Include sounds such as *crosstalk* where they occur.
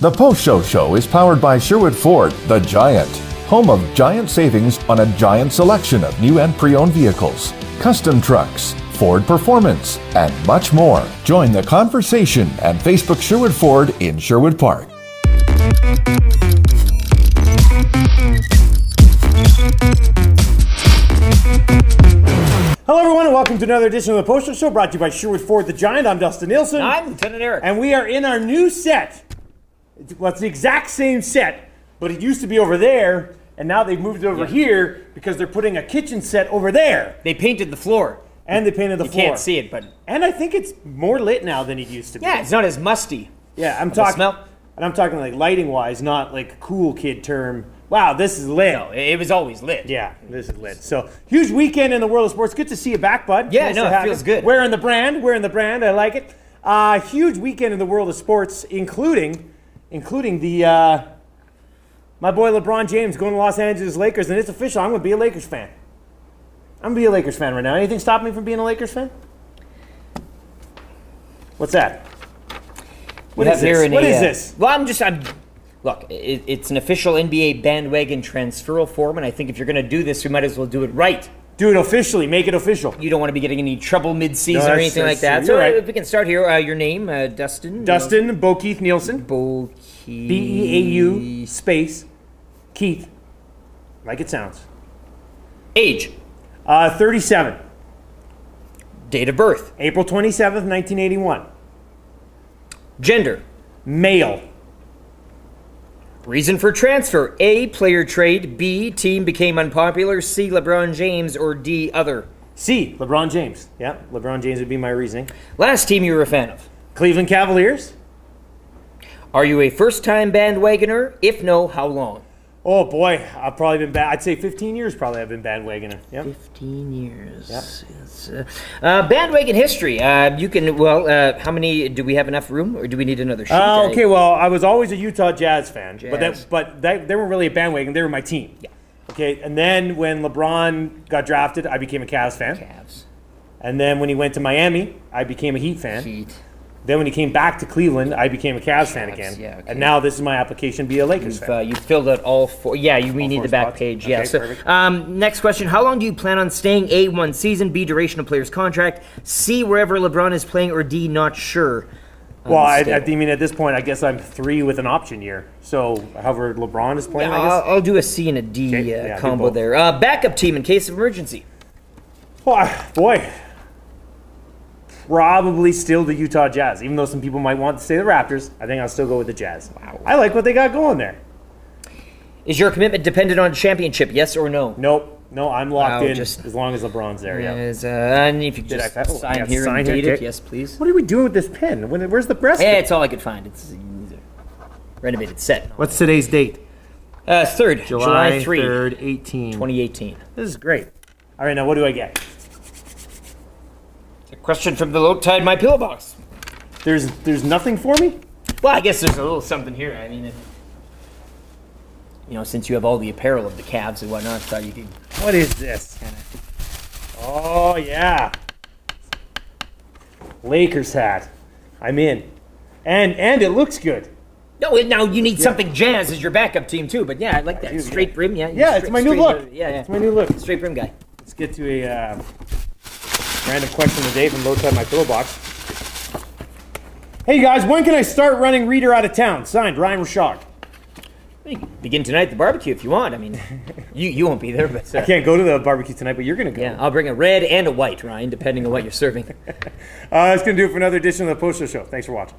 The Post Show Show is powered by Sherwood Ford, the Giant, home of giant savings on a giant selection of new and pre owned vehicles, custom trucks, Ford Performance, and much more. Join the conversation at Facebook Sherwood Ford in Sherwood Park. Hello, everyone, and welcome to another edition of the Postal Show brought to you by Sherwood Ford the Giant. I'm Dustin Nielson. I'm Lieutenant Eric. And we are in our new set. Well, it's the exact same set, but it used to be over there, and now they've moved it over Yeah. here because they're putting a kitchen set over there. they painted the floor. And they painted the floor. You floor. can't see it, but And I think it's more lit now than it used to be. yeah, it's not as musty. Yeah, I'm talking. smell? And I'm talking like lighting wise, not like cool kid term. Wow, this is lit. No, it it was always lit. Yeah, this is lit. So huge weekend in the world of sports. Good to see you back, bud. Yeah, no, to it have feels you. good. Wearing the brand, wearing the brand. I like it. Uh, huge weekend in the world of sports, including, including the uh, my boy LeBron James going to Los Angeles Lakers, and it's official. I'm going to be a Lakers fan. I'm going to be a Lakers fan right now. Anything stop me from being a Lakers fan? What's that? What is this? What a, is uh, this? Well, I'm just I'm. Look, it, it's an official NBA bandwagon transferal form, and I think if you're going to do this, we might as well do it right. Do it officially. Make it official. You don't want to be getting any trouble mid-season No, or anything like that. So right. if we can start here, uh, your name, uh, Dustin. Dustin Beau Keith Nielson. Beau B E A U space Keith. Like it sounds. Age, Uh, 37. date of birth, April 27th, 1981. gender, Male. reason for transfer: A. Player trade. B. Team became unpopular. C. LeBron James. Or D. Other. C. LeBron James. Yeah, LeBron James would be my reasoning. Last team you were a fan of. Cleveland Cavaliers. Are you a first-time bandwagoner? If no, how long? Oh boy, I've probably been bad. I'd say 15 years probably I've been bandwagoner. Yep. 15 years. It's, uh, uh, bandwagon history. Uh, you can, well, uh, how many, do we have enough room or do we need another sheet? Uh, I- okay, well, I was always a Utah Jazz fan, but that, but that, they weren't really a bandwagon. They were my team. Yeah. Okay, and then when LeBron got drafted, I became a Cavs fan. Cavs. And then when he went to Miami, I became a Heat fan. Heat. Then when he came back to Cleveland, I became a Cavs, fan Cavs, again. yeah, okay. And now this is my application to be a Lakers You've, fan. uh, you filled out all four. Yeah, you, we need four the back spots? page. Okay, Yeah. So, perfect. um, next question: How long do you plan on staying? A one season. B duration of player's contract. C wherever LeBron is playing. Or D not sure. well, I, I mean, at this point, I guess I'm three with an option year. So, however LeBron is playing, I I'll, guess. I'll do a C and a D Okay, uh, yeah, do combo both. there. Uh, backup team in case of emergency. Well, I- boy, probably still the Utah Jazz. Even though some people might want to stay the Raptors, I think I'll still go with the Jazz. Wow. I like what they got going there. Is your commitment dependent on a championship? Yes or no? Nope. No, I'm locked Wow, in just- as long as LeBron's there. Yeah. Is, uh, and if you Did just I- oh, sign yeah, here sign and date it, yes, please. What are we doing with this pen? When, where's the breast? Yeah, it's all I could find. It's a renovated set. What's today's date? Uh, third, July, 3, 3rd, 18. 2018. This is great. All right, now what do I get? Question from the Lowetide my pillow box. There's there's nothing for me? Well, I guess there's a little something here. I mean, if, you know, since you have all the apparel of the Cavs and whatnot, I thought you could What is this? kind of. Oh yeah. Lakers hat. I'm in. And and it looks good. No, it- now you need something jazz as your backup team too. But yeah, I like that do, straight yeah. brim. Yeah, Yeah, it's my new look. Yeah, yeah, It's my new look. straight brim guy. Let's get to a uh, random question of the day from Lowetide My Pillow Box. Hey guys, when can I start running Reader out of town? Signed, Ryan Rishaug. You can begin tonight at the barbecue if you want. I mean, *laughs* you you won't be there, but uh, I can't go to the barbecue tonight, but you're gonna go. yeah, I'll bring a red and a white, Ryan, depending on what you're serving. *laughs* Uh, that's gonna do it for another edition of the Poster Show. Thanks for watching.